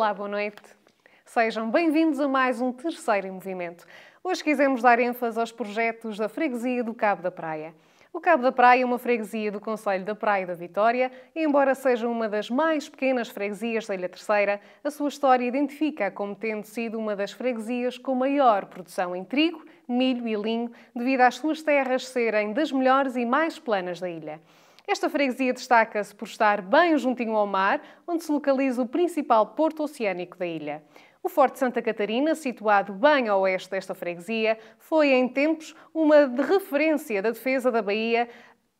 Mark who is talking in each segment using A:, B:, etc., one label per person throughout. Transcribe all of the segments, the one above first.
A: Olá, boa noite. Sejam bem-vindos a mais um terceiro em movimento. Hoje quisemos dar ênfase aos projetos da Freguesia do Cabo da Praia. O Cabo da Praia é uma freguesia do Conselho da Praia da Vitória e, embora seja uma das mais pequenas freguesias da Ilha Terceira, a sua história identifica-a como tendo sido uma das freguesias com maior produção em trigo, milho e linho, devido às suas terras serem das melhores e mais planas da ilha. Esta freguesia destaca-se por estar bem juntinho ao mar, onde se localiza o principal porto oceânico da ilha. O Forte Santa Catarina, situado bem a oeste desta freguesia, foi em tempos uma de referência da defesa da Bahia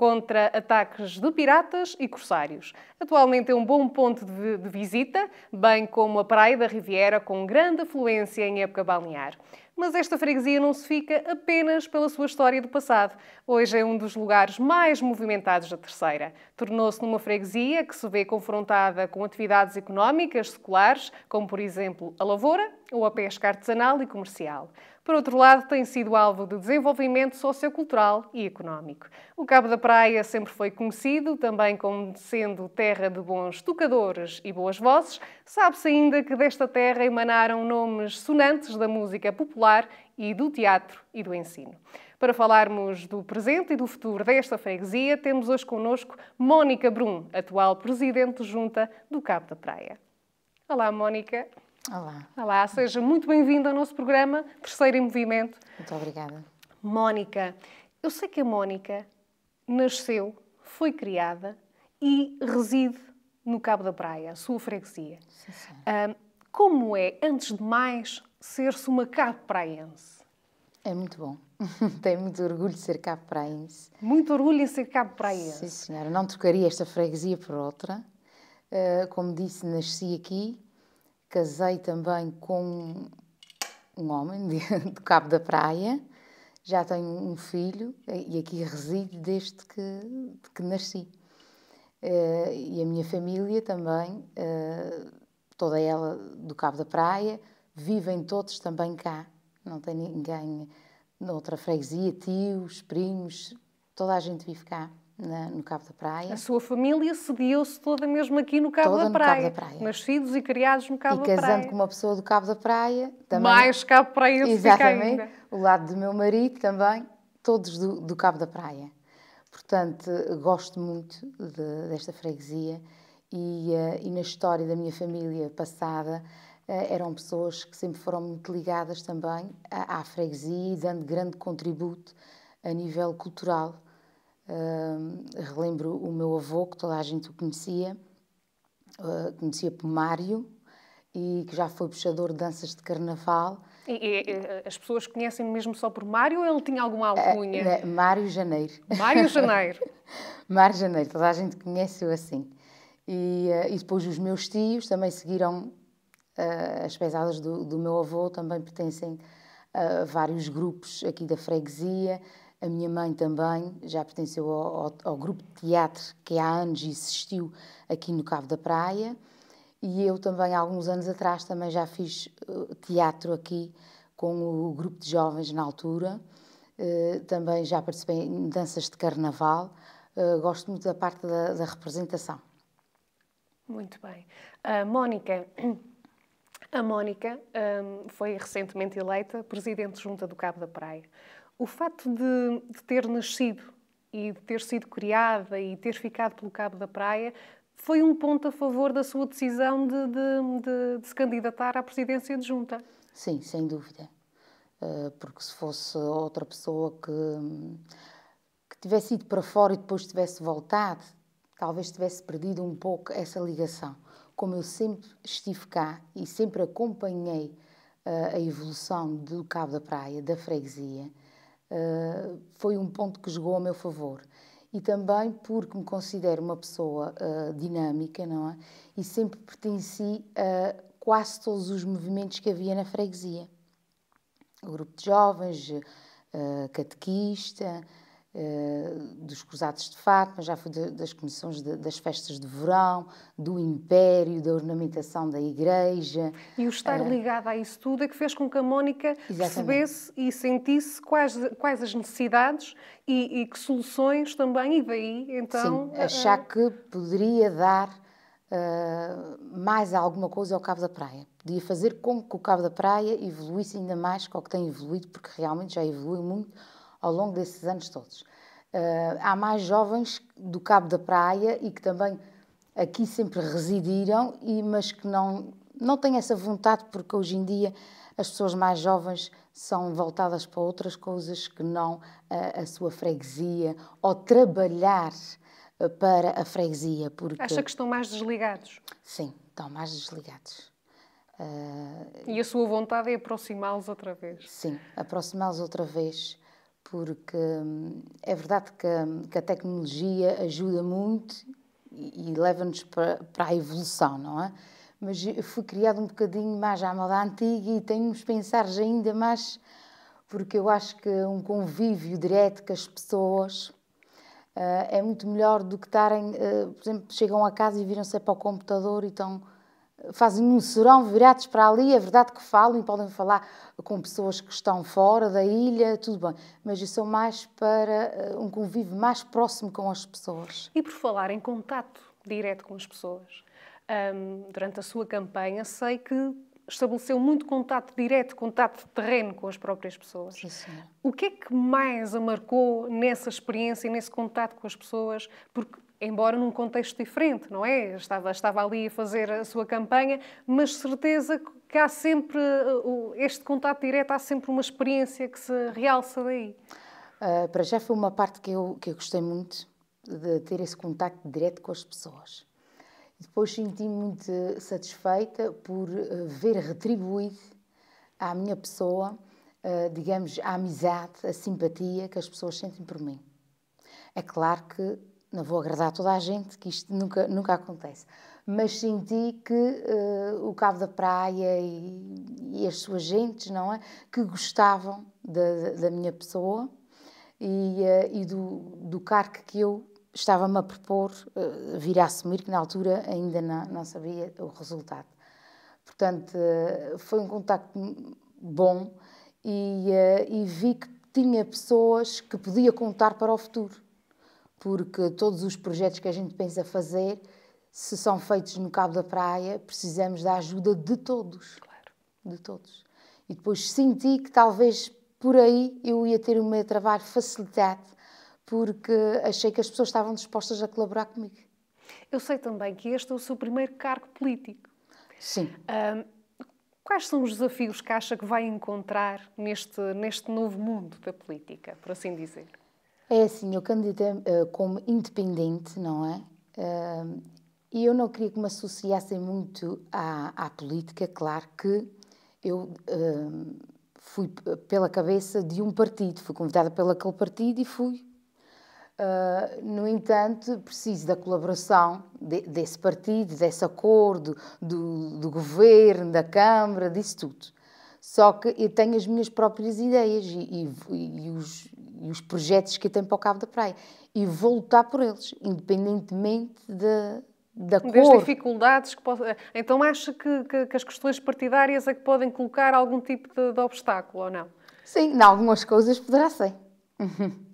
A: contra ataques de piratas e corsários. Atualmente é um bom ponto de, visita, bem como a Praia da Riviera, com grande afluência em época balnear. Mas esta freguesia não se fica apenas pela sua história do passado. Hoje é um dos lugares mais movimentados da Terceira. Tornou-se numa freguesia que se vê confrontada com atividades económicas seculares, como por exemplo a lavoura ou a pesca artesanal e comercial. Por outro lado, tem sido alvo de desenvolvimento sociocultural e económico. O Cabo da Praia sempre foi conhecido também como sendo terra de bons tocadores e boas vozes. Sabe-se ainda que desta terra emanaram nomes sonantes da música popular e do teatro e do ensino. Para falarmos do presente e do futuro desta freguesia, temos hoje connosco Mónica Brum, atual presidente junta do Cabo da Praia. Olá, Mónica.
B: Olá.
A: Olá, seja muito bem-vinda ao nosso programa Terceiro em Movimento.
B: Muito obrigada.
A: Mónica, eu sei que a Mónica nasceu, foi criada e reside no Cabo da Praia, a sua freguesia.
B: Sim, sim.
A: como é, antes de mais, ser-se uma cabo praense?
B: É muito bom. Tenho muito orgulho de ser cabo praense.
A: Muito orgulho em ser cabo praense.
B: Sim, senhora. Não trocaria esta freguesia por outra. Uh, como disse, nasci aqui, Casei também com um homem de, de Cabo da Praia. Já tenho um filho e aqui resido desde que, que nasci. Uh, e a minha família também, uh, toda ela do Cabo da Praia, vivem todos também cá. Não tem ninguém noutra freguesia, tios, primos, toda a gente vive cá na, no Cabo da Praia.
A: A sua família sediou-se toda mesmo aqui no Cabo,
B: toda
A: da,
B: no
A: Praia.
B: Cabo da Praia.
A: Nascidos e criados no Cabo
B: e
A: da Praia.
B: E casando com uma pessoa do Cabo da Praia. Também,
A: Mais Cabo Praia
B: Exatamente. O lado do meu marido também, todos do, do Cabo da Praia. Portanto, gosto muito de, desta freguesia e, uh, e, na história da minha família passada uh, eram pessoas que sempre foram muito ligadas também à, à freguesia e dando grande contributo a nível cultural Uh, relembro o meu avô, que toda a gente o conhecia, uh, conhecia por Mário, e que já foi puxador de danças de carnaval.
A: E, e, as pessoas conhecem mesmo só por Mário ou ele tinha alguma alcunha?
B: Uh, Mário Janeiro.
A: Mário Janeiro.
B: Mário Janeiro, toda a gente conhece-o assim. E, e, depois os meus tios também seguiram as pesadas do, do, meu avô, também pertencem a vários grupos aqui da freguesia. A minha mãe também já pertenceu ao, ao, ao, grupo de teatro que há anos existiu aqui no Cabo da Praia. E eu também, há alguns anos atrás, também já fiz uh, teatro aqui com o grupo de jovens na altura. Uh, também já participei em danças de carnaval. Uh, gosto muito da parte da, da representação.
A: Muito bem. Uh, Mónica, a Mónica um, foi recentemente eleita presidente junta do Cabo da Praia. O facto de, de, ter nascido e de ter sido criada e ter ficado pelo Cabo da Praia foi um ponto a favor da sua decisão de, de, de se candidatar à presidência de junta?
B: Sim, sem dúvida. Eh, porque se fosse outra pessoa que, que tivesse ido para fora e depois tivesse voltado, talvez tivesse perdido um pouco essa ligação. Como eu sempre estive cá e sempre acompanhei eh, a evolução do Cabo da Praia, da freguesia, uh, foi um ponto que jogou a meu favor. E também porque me considero uma pessoa uh, dinâmica, não é? E sempre pertenci a quase todos os movimentos que havia na freguesia. O grupo de jovens, uh, catequista, dos Cruzados de Fátima, já fui das comissões de, das festas de verão, do Império, da ornamentação da igreja.
A: E o estar uh, ligado a isso tudo é que fez com que a Mónica percebesse e sentisse quais, quais as necessidades e, e, que soluções também, e daí então.
B: Sim, achar uh, que poderia dar uh, mais alguma coisa ao Cabo da Praia. Podia fazer com que o Cabo da Praia evoluísse ainda mais que o que tem evoluído, porque realmente já evoluiu muito ao longo desses anos todos. Uh, há mais jovens do Cabo da Praia e que também aqui sempre residiram, e, mas que não, não têm essa vontade, porque hoje em dia as pessoas mais jovens são voltadas para outras coisas que não a, a sua freguesia ou trabalhar eh, para a freguesia.
A: Porque... Acha que estão mais desligados?
B: Sim, estão mais desligados.
A: Uh... E a sua vontade é aproximá-los outra vez?
B: Sim, aproximá-los outra vez, porque hum, é verdade que, que a tecnologia ajuda muito e, e leva-nos para, para a evolução, não é? Mas eu fui criado um bocadinho mais à moda antiga e tenho uns pensares ainda mais, porque eu acho que um convívio direto com as pessoas uh, é muito melhor do que estarem, uh, por exemplo, chegam a casa e viram-se para o computador e estão fazem um serão virados para ali, é verdade que falam e podem falar com pessoas que estão fora da ilha, tudo bem, mas isso é mais para uh, um convívio mais próximo com as pessoas.
A: E por falar em contato direto com as pessoas, um, durante a sua campanha, sei que estabeleceu muito contato direto, contato terreno com as próprias pessoas.
B: Sim, senhora.
A: O que é que mais a marcou nessa experiência nesse contato com as pessoas? Porque embora num contexto diferente, não é? Estava, estava ali a fazer a sua campanha, mas certeza que há sempre este contato direto, há sempre uma experiência que se realça daí.
B: Uh, para já foi uma parte que eu, que eu gostei muito, de ter esse contato direto com as pessoas. Depois senti-me muito satisfeita por uh, ver retribuído à minha pessoa, uh, digamos, a amizade, a simpatia que as pessoas sentem por mim. É claro que não vou agradar toda a gente, que isto nunca, nunca acontece, mas senti que uh, o Cabo da Praia e, e, as suas gentes, não é? Que gostavam da, da minha pessoa e, uh, e do, do cargo que eu estava-me a propor uh, vir a assumir, que na altura ainda não, não sabia o resultado. Portanto, foi um contacto bom e, e vi que tinha pessoas que podia contar para o futuro porque todos os projetos que a gente pensa fazer, se são feitos no Cabo da Praia, precisamos da ajuda de todos.
A: Claro.
B: De todos. E depois senti que talvez por aí eu ia ter o meu trabalho facilitado, porque achei que as pessoas estavam dispostas a colaborar comigo.
A: Eu sei também que este é o seu primeiro cargo político.
B: Sim.
A: Um, quais são os desafios que acha que vai encontrar neste, neste novo mundo da política, por assim dizer?
B: É assim, eu candidatei uh, como independente, não é? Uh, e eu não queria que me associassem muito à, à política, claro que eu uh, fui pela cabeça de um partido, fui convidada pelo aquele partido e fui. no entanto, preciso da colaboração de, desse partido, desse acordo, do, do governo, da Câmara, disso tudo. Só que eu tenho as minhas próprias ideias e, e, e os, e os projetos que eu tenho para o Cabo da Praia. E vou lutar por eles, independentemente de, da cor.
A: Das dificuldades que pode... Então acha que, que, que, as questões partidárias é que podem colocar algum tipo de, de obstáculo ou não?
B: Sim, em algumas coisas poderá ser.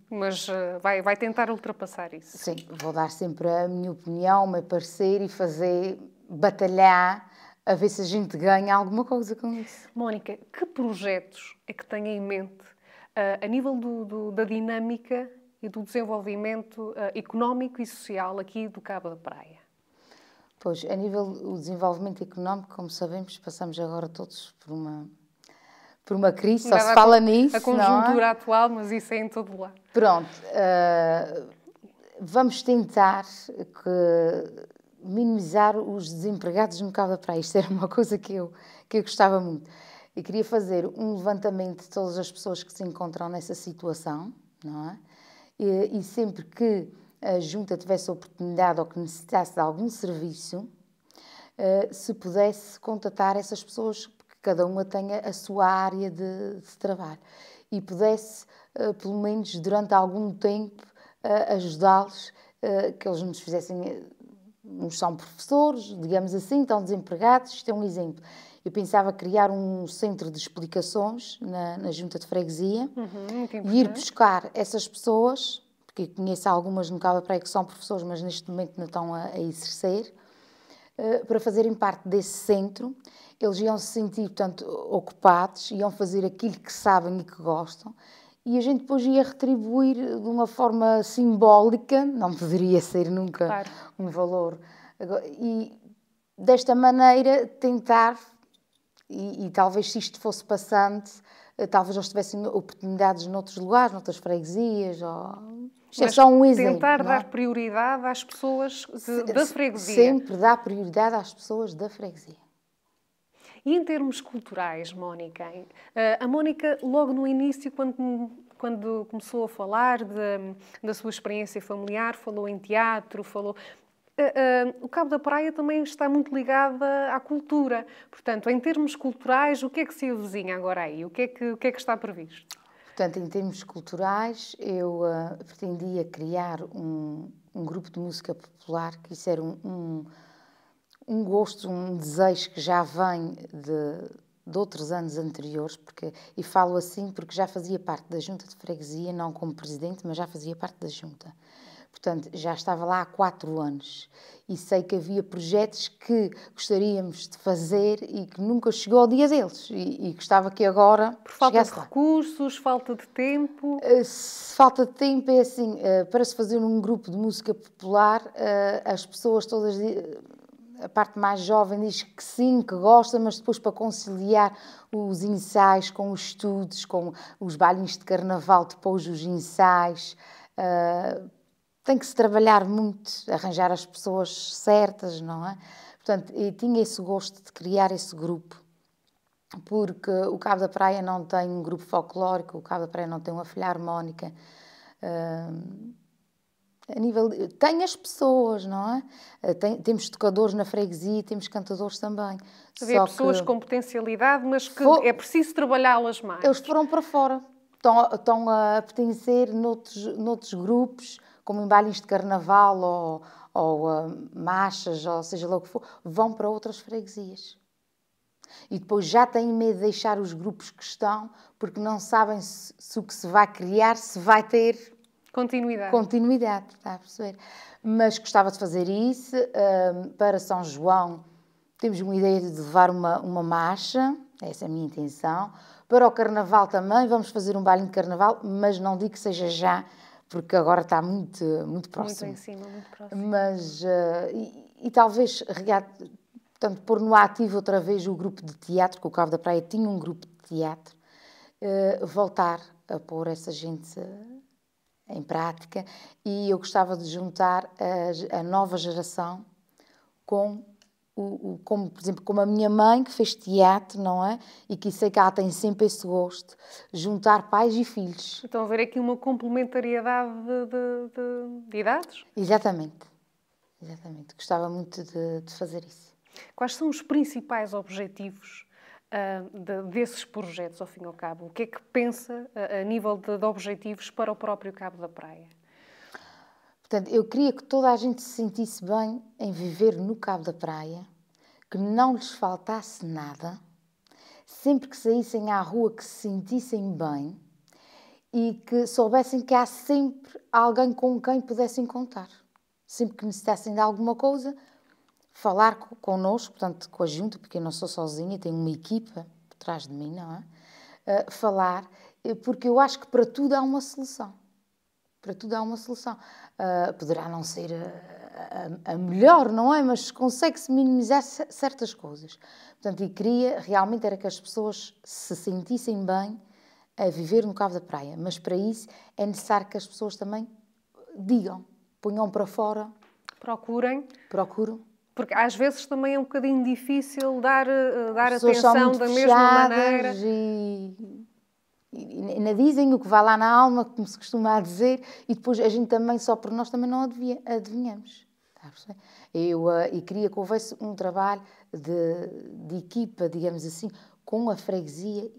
A: Mas uh, vai, vai tentar ultrapassar isso?
B: Sim, vou dar sempre a minha opinião, o meu parecer e fazer, batalhar a ver se a gente ganha alguma coisa com isso.
A: Mónica, que projetos é que tem em mente a nível do, do, da dinâmica e do desenvolvimento uh, económico e social aqui do Cabo da Praia?
B: Pois, a nível do desenvolvimento económico, como sabemos, passamos agora todos por uma por uma crise, só se fala nisso.
A: A conjuntura é? atual, mas isso é em todo lado.
B: Pronto, uh, vamos tentar que minimizar os desempregados no Cabo da Praia. Isto era uma coisa que eu, que eu gostava muito. E queria fazer um levantamento de todas as pessoas que se encontram nessa situação, não é? E, e sempre que a junta tivesse a oportunidade ou que necessitasse de algum serviço, uh, se pudesse contatar essas pessoas, porque cada uma tenha a sua área de, de trabalho, e pudesse, uh, pelo menos durante algum tempo, uh, ajudá-los, que eles nos fizessem uns são professores, digamos assim, estão desempregados, isto é um exemplo. Eu pensava criar um centro de explicações na, na junta de freguesia
A: uhum,
B: e ir buscar essas pessoas, porque conheço algumas no Cabo Praia que são professores, mas neste momento não estão a, a exercer, para fazerem parte desse centro. Eles iam se sentir, portanto, ocupados, iam fazer aquilo que sabem e que gostam, e a gente depois ia retribuir de uma forma simbólica, não poderia ser nunca claro. um valor. E desta maneira tentar, e, e, talvez se isto fosse passante, eh, talvez eles tivessem oportunidades noutros lugares, noutras freguesias, ou...
A: Isto é só um exemplo. Tentar é? dar prioridade às pessoas de, da freguesia.
B: Sempre dar prioridade às pessoas da freguesia.
A: E em termos culturais, Mónica, eh, a Mónica, logo no início, quando, quando começou a falar de, da sua experiência familiar, falou em teatro, falou. Uh, o Cabo da Praia também está muito ligado à cultura. Portanto, em termos culturais, o que é que se avizinha agora aí? O que é que, o que, é que está previsto?
B: Portanto, em termos culturais, eu uh, pretendia criar um, um, grupo de música popular, que isso era um, um um gosto, um desejo que já vem de, de outros anos anteriores, porque, e falo assim porque já fazia parte da junta de freguesia, não como presidente, mas já fazia parte da junta. Portanto, já estava lá há quatro anos e sei que havia projetos que gostaríamos de fazer e que nunca chegou ao dia deles e, e gostava que agora
A: Por falta de lá. recursos, falta de tempo?
B: Uh, falta de tempo é assim, uh, para se fazer um grupo de música popular, uh, as pessoas todas a parte mais jovem diz que sim, que gosta, mas depois para conciliar os ensaios com os estudos, com os bailinhos de carnaval, depois os ensaios, uh, tem que se trabalhar muito, arranjar as pessoas certas, não é? Portanto, eu tinha esse gosto de criar esse grupo, porque o Cabo da Praia não tem um grupo folclórico, o Cabo da Praia não tem uma filha harmónica. Uh, a nível tem as pessoas, não é? Eh, tem, temos tocadores na freguesia, temos cantadores também.
A: Havia pessoas com potencialidade, mas que for, é preciso trabalhá-las mais.
B: Eles foram para fora. Estão, estão a pertencer noutros, noutros grupos, como em bailes de carnaval ou, ou uh, marchas, ou seja lá o que for, vão para outras freguesias. E depois já têm medo de deixar os grupos que estão, porque não sabem se, se o que se vai criar se vai ter
A: Continuidade.
B: Continuidade, está a perceber? Mas gostava de fazer isso. Um, para São João, temos uma ideia de levar uma, uma marcha, essa é a minha intenção. Para o Carnaval também, vamos fazer um baile de Carnaval, mas não digo que seja já, porque agora está muito, muito próximo.
A: Muito em cima, muito próximo.
B: Mas, uh, e, e, talvez, portanto, pôr no ativo outra vez o grupo de teatro, que o Cabo da Praia tinha um grupo de teatro, uh, voltar a pôr essa gente em prática e eu gostava de juntar a, a nova geração com o, o, como, por exemplo, como a minha mãe que fez teatro, não é? E que sei que ela tem sempre esse gosto, juntar pais e filhos.
A: Então, haver aqui uma complementariedade de, de, de, de idades?
B: Exatamente, exatamente. Gostava muito de, de fazer isso.
A: Quais são os principais objetivos uh, de, desses projetos, ao fim e ao cabo? O que é que pensa a, a nível de, de objetivos para o próprio Cabo da Praia?
B: Portanto, eu queria que toda a gente se sentisse bem em viver no Cabo da Praia, que não lhes faltasse nada, sempre que saíssem à rua que se sentissem bem e que soubessem que há sempre alguém com quem pudessem contar. Sempre que necessitassem de alguma coisa, falar connosco, portanto, com a junta, porque eu não sou sozinha, tenho uma equipa por trás de mim, não é? Uh, falar, eh, porque eu acho que para tudo há uma solução. Para tudo há uma solução. Uh, poderá não ser a, a, a, melhor, não é? Mas consegue-se minimizar certas coisas. Portanto, e queria realmente era que as pessoas se sentissem bem a viver no Cabo da Praia. Mas para isso é necessário que as pessoas também digam, ponham para fora.
A: Procurem.
B: Procuro
A: porque às vezes também é um bocadinho difícil dar, uh, dar atenção da mesma maneira.
B: E, ainda dizem o que vai lá na alma, como se costuma dizer, e depois a gente também, só por nós, também não adivinha, adivinhamos. Eu uh, e queria que houvesse um trabalho de, de equipa, digamos assim, com a freguesia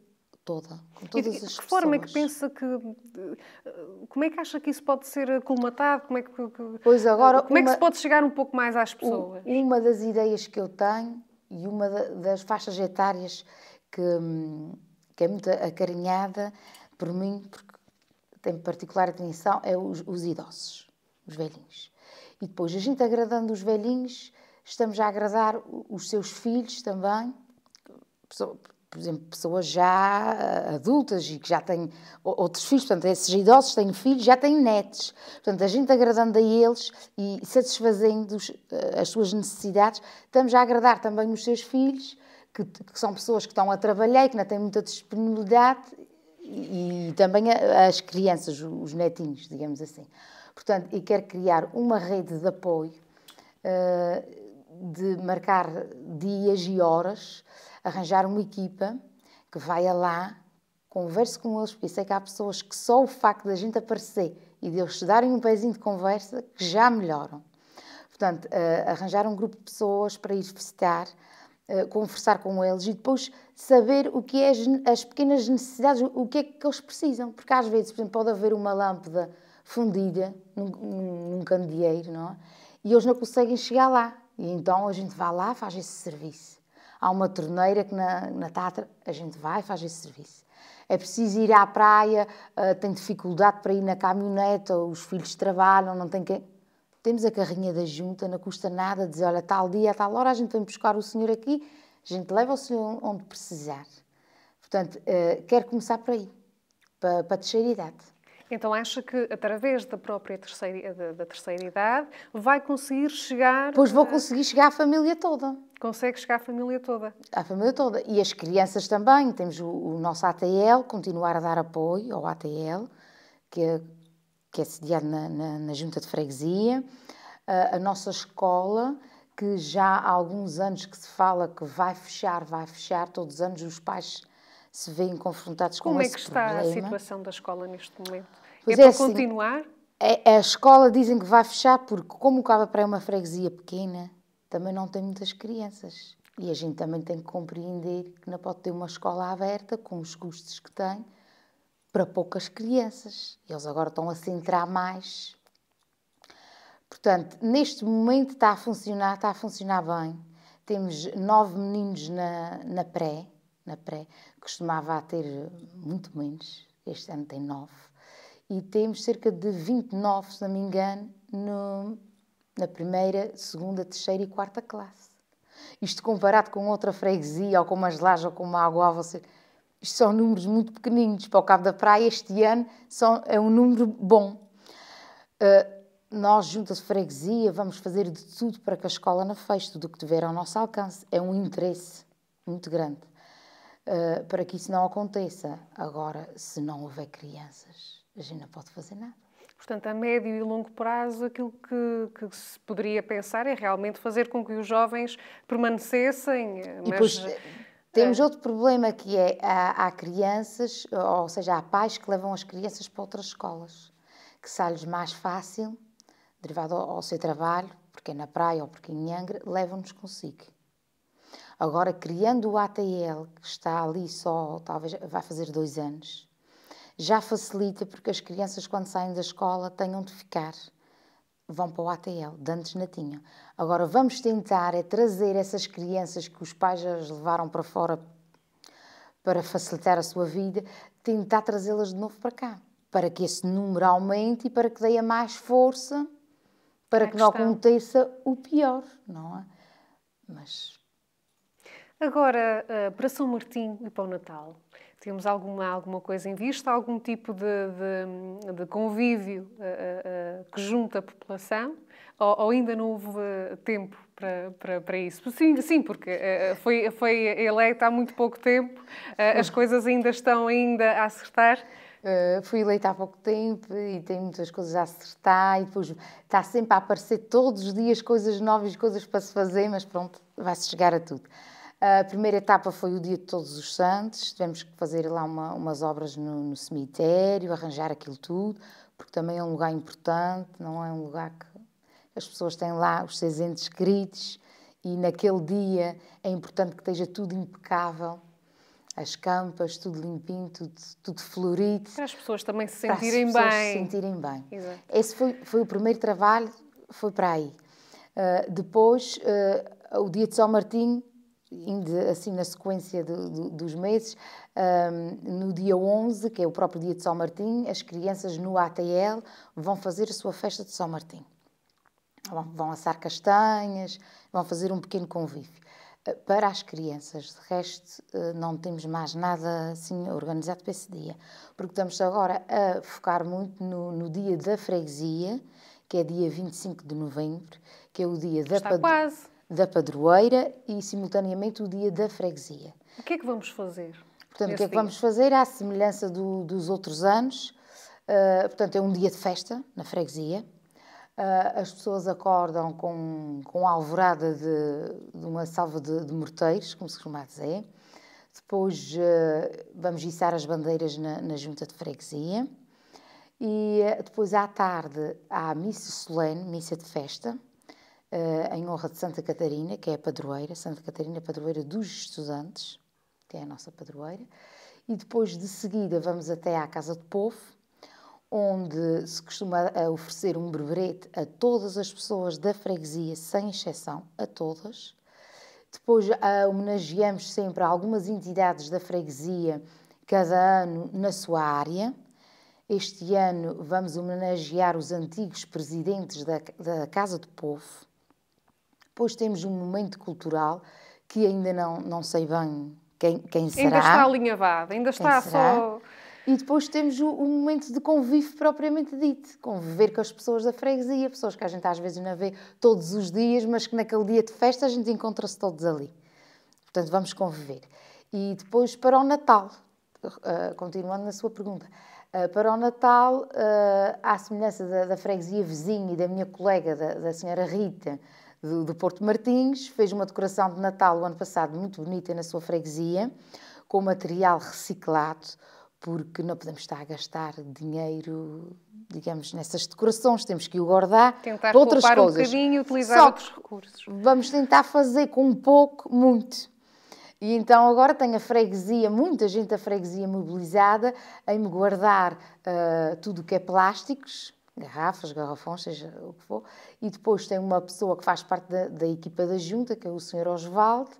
B: toda, com todas
A: e de,
B: as
A: que forma é que pensa que como é que acha que isso pode ser colmatado? Como é que,
B: pois agora,
A: como uma, é que se pode chegar um pouco mais às pessoas?
B: Uma das ideias que eu tenho e uma das faixas etárias que, que é muito acarinhada por mim, porque tem particular atenção, é os, os idosos, os velhinhos. E depois, a gente agradando os velhinhos, estamos a agradar os seus filhos também, por exemplo, pessoas já eh, adultas e que já têm outros filhos, portanto, esses idosos têm filhos, já têm netos. Portanto, a gente agradando a eles e satisfazendo eh, as suas necessidades, estamos a agradar também os seus filhos, que, que são pessoas que estão a trabalhar e que não têm muita disponibilidade, e, e também as crianças, os netinhos, digamos assim. Portanto, e quer criar uma rede de apoio, eh, de marcar dias e horas arranjar uma equipa que vai lá, converse com eles, porque sei que há pessoas que só o facto da gente aparecer e de eles darem um pezinho de conversa que já melhoram. Portanto, uh, arranjar um grupo de pessoas para ir visitar, uh, conversar com eles e depois saber o que é as, as, pequenas necessidades, o que é que eles precisam. Porque às vezes, por exemplo, pode haver uma lâmpada fundida num, num candeeiro, não é? E eles não conseguem chegar lá. E então a gente vai lá, faz esse serviço. Há uma torneira que na, na Tatra a gente vai faz esse serviço. É preciso ir à praia, uh, tem dificuldade para ir na caminhonete, os filhos trabalham, não tem quem. Temos a carrinha da junta, não custa nada dizer, olha, tal dia, a tal hora, a gente vem buscar o senhor aqui, a gente leva o senhor onde precisar. Portanto, uh, quero começar por aí, para, para a terceira idade.
A: Então acha que através da própria terceira, da, da terceira idade vai conseguir chegar.
B: Pois vou conseguir chegar à família toda.
A: Consegue chegar à família toda.
B: À família toda. E as crianças também. Temos o, o nosso ATL, continuar a dar apoio ao ATL, que é, que é sediado na, na, na Junta de Freguesia. A, a nossa escola, que já há alguns anos que se fala que vai fechar, vai fechar, todos os anos os pais se veem confrontados
A: Como
B: com
A: esse problema. Como é que está a situação da escola neste momento?
B: Pois
A: é, é para assim, continuar?
B: É, a escola dizem que vai fechar porque, como o Cabo Praia é uma freguesia pequena, também não tem muitas crianças. E a gente também tem que compreender que não pode ter uma escola aberta com os custos que tem para poucas crianças. Eles agora estão a centrar mais. Portanto, neste momento está a funcionar, está a funcionar bem. Temos nove meninos na, na pré, na pré, costumava ter muito menos, este ano tem nove, e temos cerca de 29, se não me engano, no, na primeira, segunda, terceira e quarta classe. Isto comparado com outra freguesia, ou com umas lajes, ou com uma água, você... isto são números muito pequeninos. Para o Cabo da Praia, este ano, são, é um número bom. Uh, nós, junto à freguesia, vamos fazer de tudo para que a escola não feche, tudo o que tiver ao nosso alcance. É um interesse muito grande. Eh, para que isso não aconteça. Agora, se não houver crianças, a gente não pode fazer nada.
A: Portanto, a médio e longo prazo, aquilo que, que, se poderia pensar é realmente fazer com que os jovens permanecessem.
B: Eh, mas... E depois, eh, temos outro problema que é há, há, crianças, ou seja, há pais que levam as crianças para outras escolas, que sai-lhes mais fácil, derivado ao, ao seu trabalho, porque é na praia ou porque é em Angra, levam-nos consigo. Agora, criando o ATL, que está ali só, talvez vai fazer dois anos, já facilita porque as crianças, quando saem da escola, tenham de ficar. Vão para o ATL, de antes não tinham. Agora, vamos tentar é trazer essas crianças que os pais as levaram para fora para facilitar a sua vida, tentar trazê-las de novo para cá, para que esse número aumente e para que dê mais força para é que não aconteça o pior, não é? Mas
A: Agora, eh, para São Martinho e para o Natal, temos alguma, alguma coisa em vista? Algum tipo de, de, de convívio uh, uh, que junta a população? Ou, ou, ainda não houve tempo para, para, para isso? Sim, sim porque uh, foi, foi eleita há muito pouco tempo, as coisas ainda estão ainda a acertar.
B: Uh, fui eleita há pouco tempo e tem muitas coisas a acertar e depois está sempre a aparecer todos os dias coisas novas, coisas para se fazer, mas pronto, vai-se chegar a tudo. A primeira etapa foi o dia de Todos os Santos, tivemos que fazer lá uma, umas obras no, no, cemitério, arranjar aquilo tudo, porque também é um lugar importante, não é um lugar que as pessoas têm lá os seus entes queridos e naquele dia é importante que esteja tudo impecável, as campas, tudo limpinho, tudo, tudo florido.
A: Para as pessoas também se sentirem para as
B: bem. Se sentirem bem. Exato. Esse foi, foi o primeiro trabalho, foi para aí. Uh, depois, uh, o dia de São Martinho, indo assim na sequência do, do, dos meses, um, no dia 11, que é o próprio dia de São Martim, as crianças no ATL vão fazer a sua festa de São Martim. Vão assar castanhas, vão fazer um pequeno convívio. Eh, para as crianças, de resto, eh, não temos mais nada assim organizado para esse dia, porque estamos agora a focar muito no, no dia da freguesia, que é dia 25 de novembro, que é o dia da,
A: pad
B: da padroeira e, simultaneamente, o dia da freguesia.
A: O que é que vamos fazer?
B: Portanto, o que é que dia? vamos fazer? À semelhança do, dos outros anos, uh, portanto, é um dia de festa na freguesia. Uh, as pessoas acordam com, com a alvorada de, de uma salva de, de, morteiros, como se costuma dizer. Depois uh, vamos içar as bandeiras na, na, junta de freguesia. E depois à tarde há a missa solene, missa de festa, em honra de Santa Catarina, que é a padroeira, Santa Catarina, padroeira dos estudantes, que é a nossa padroeira. E depois de seguida vamos até à Casa de Povo, onde se costuma eh, oferecer um berberete a todas as pessoas da freguesia, sem exceção, a todas. Depois uh, homenageamos sempre algumas entidades da freguesia, cada ano na sua área. Este ano vamos homenagear os antigos presidentes da, da Casa do Povo. Depois temos um momento cultural que ainda não, não sei bem quem, quem será.
A: Ainda está alinhavado, ainda está só
B: e depois temos o, o, momento de convívio propriamente dito, conviver com as pessoas da freguesia, pessoas que a gente às vezes não vê todos os dias, mas que naquele dia de festa a gente encontra-se todos ali. Portanto, vamos conviver. E depois para o Natal, uh, continuando na sua pergunta, uh, para o Natal, uh, à semelhança da, da, freguesia vizinha e da minha colega, da, da senhora Rita, do, do Porto Martins, fez uma decoração de Natal o ano passado muito bonita na sua freguesia, com material reciclado, porque não podemos estar a gastar dinheiro, digamos, nessas decorações, temos que o guardar
A: tentar
B: para outras
A: coisas.
B: um
A: bocadinho e utilizar Só outros recursos.
B: Vamos tentar fazer com pouco, muito. E então agora tenho a freguesia, muita gente da freguesia mobilizada em me guardar uh, tudo o que é plásticos, garrafas, garrafões, seja o que for, e depois tem uma pessoa que faz parte da, da equipa da junta, que é o Sr. Osvaldo,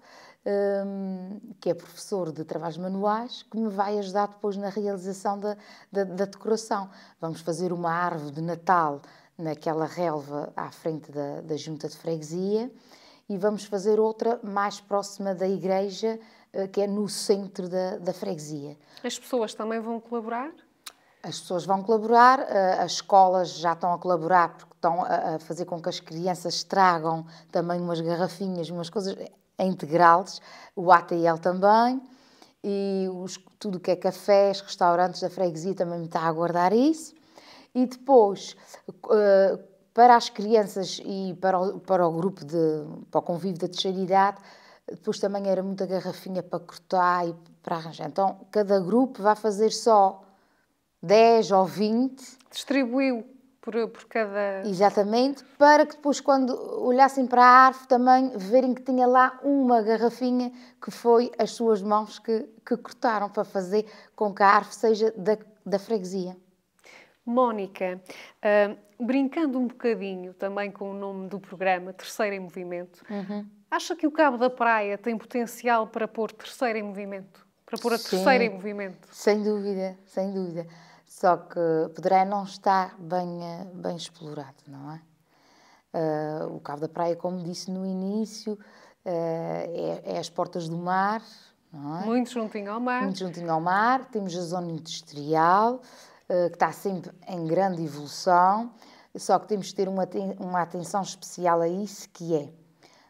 B: um, que é professor de trabalhos manuais, que me vai ajudar depois na realização da, da, da decoração. Vamos fazer uma árvore de Natal naquela relva à frente da, da junta de freguesia e vamos fazer outra mais próxima da igreja, uh, que é no centro da, da freguesia.
A: As pessoas também vão colaborar?
B: As pessoas vão colaborar, uh, as escolas já estão a colaborar porque estão a, a fazer com que as crianças tragam também umas garrafinhas, umas coisas integrales, o ATL também, e os, tudo que é cafés, restaurantes da freguesia também me está a aguardar isso. E depois, uh, para as crianças e para o, para o grupo, de, para o convívio da terceira idade, depois também era muita garrafinha para cortar e para arranjar. Então, cada grupo vai fazer só 10 ou 20.
A: Distribuiu por, por cada.
B: Exatamente, para que depois, quando olhassem para a árvore, também verem que tinha lá uma garrafinha que foi as suas mãos que, que cortaram para fazer com que a árvore seja da, da freguesia.
A: Mónica, uh, brincando um bocadinho também com o nome do programa, Terceira em Movimento, uhum. acha que o Cabo da Praia tem potencial para pôr Terceira em Movimento? Para pôr a Sim, Terceira em Movimento?
B: Sem dúvida, sem dúvida só que poderá não estar bem, eh, bem explorado, não é? Uh, o Cabo da Praia, como disse no início, uh, é, é, as portas do mar, não é?
A: Muito juntinho ao mar.
B: Muito juntinho ao mar. Temos a zona industrial, uh, que está sempre em grande evolução, só que temos que ter uma, uma atenção especial a isso, que é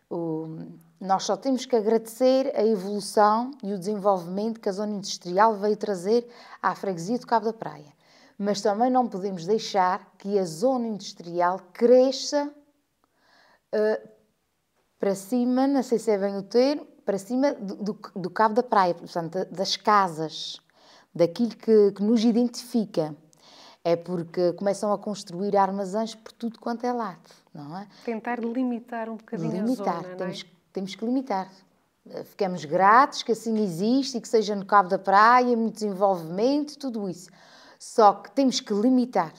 B: o, nós só temos que agradecer a evolução e o desenvolvimento que a zona industrial veio trazer à freguesia do Cabo da Praia mas também não podemos deixar que a zona industrial cresça uh, para cima, não sei se é bem o termo, para cima do, do, do cabo da praia, portanto, das casas, daquilo que, que, nos identifica. É porque começam a construir armazéns por tudo quanto é lado, não é?
A: Tentar limitar um bocadinho limitar, a zona,
B: temos,
A: não é?
B: Temos que limitar. Eh, ficamos gratos que assim existe e que seja no Cabo da Praia, muito desenvolvimento, tudo isso. Só que temos que limitar,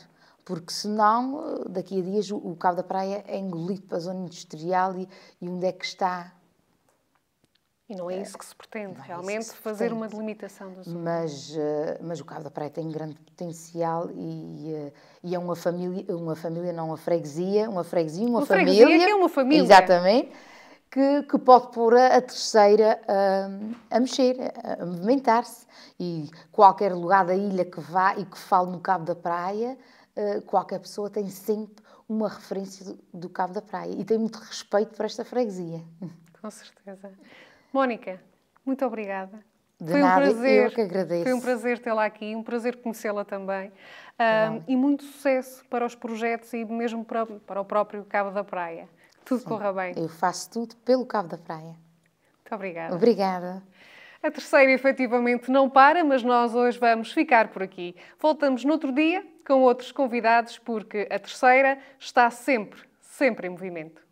B: porque senão, eh, daqui a dias, o Cabo da Praia é engolido para a zona industrial e, e onde é que está
A: E não é isso que se pretende, realmente, se fazer pretende. uma delimitação da zona.
B: Mas, uh, mas o Cabo da Praia tem grande potencial e, e é uma família, uma família, não uma freguesia, uma freguesia, uma, uma família.
A: Freguesia que é uma família.
B: Exatamente. Que, que pode pôr a, a terceira uh, a mexer, a, a movimentar-se. E qualquer lugar da ilha que vá e que fale no Cabo da Praia, qualquer pessoa tem sempre uma referência do, do Cabo da Praia e tem muito respeito por esta freguesia.
A: Com certeza. Mónica, muito obrigada.
B: De foi nada, um prazer, eu que agradeço.
A: Foi um prazer tê-la aqui, um prazer conhecê-la também. Um, e muito sucesso para os projetos e mesmo para, para o próprio Cabo da Praia. Tudo Sim, corra bem.
B: Eu faço tudo pelo Cabo da Praia.
A: Muito obrigada.
B: Obrigada.
A: A terceira efetivamente não para, mas nós hoje vamos ficar por aqui. Voltamos no outro dia com outros convidados, porque a terceira está sempre, sempre em movimento.